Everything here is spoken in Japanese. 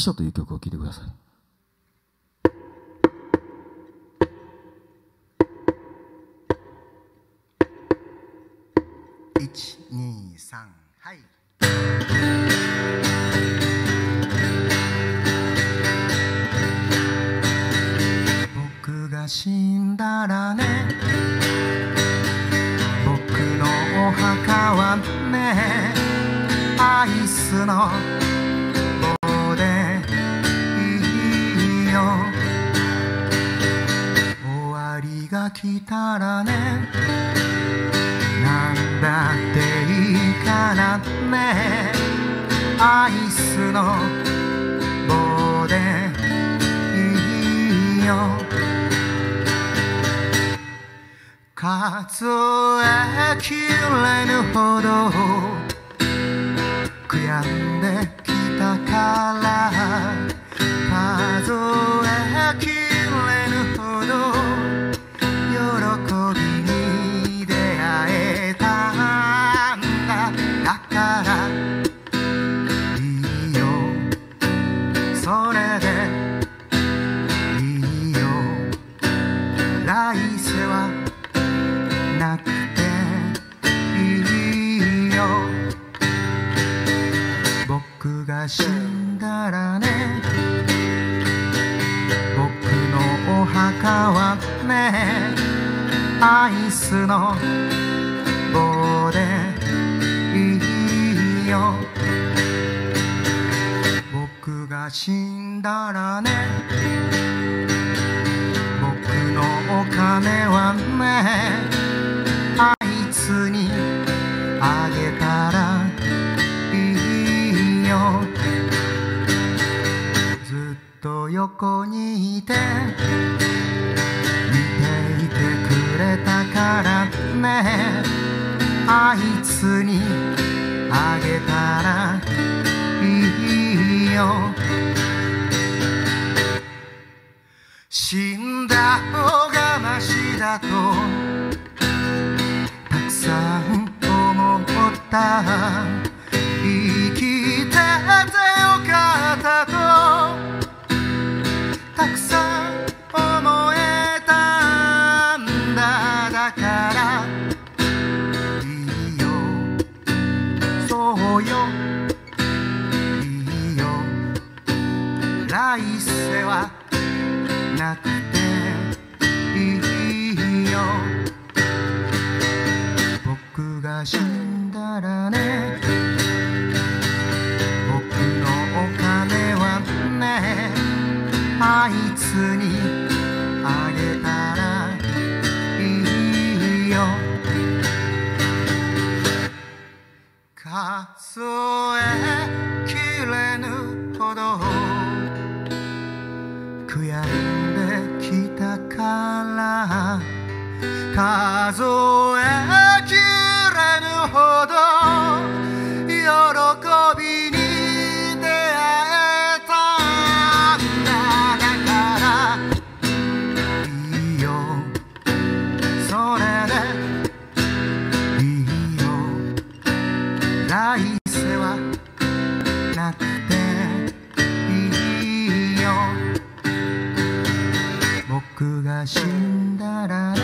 遺書という曲を聴いてください。一二三はい。が死んだらね。僕のお墓はね。アイスの来たらね。なんだっていいからね。アイスの棒でいいよ。数えきれぬほど悔やんで来世はなくていいよ。僕が死んだらね僕のお墓はねアイスの棒でいいよ。僕が死んだらねのお金はねあいつにあげたらいいよ。ずっと横にいて見ていてくれたからね。あいつにあげたらいいよ。とたくさん思った生きててよかったとたくさん思えたんだだからいいよそうよいいよ来世はなくえきれぬほど悔やんできたから。数え僕が死んだら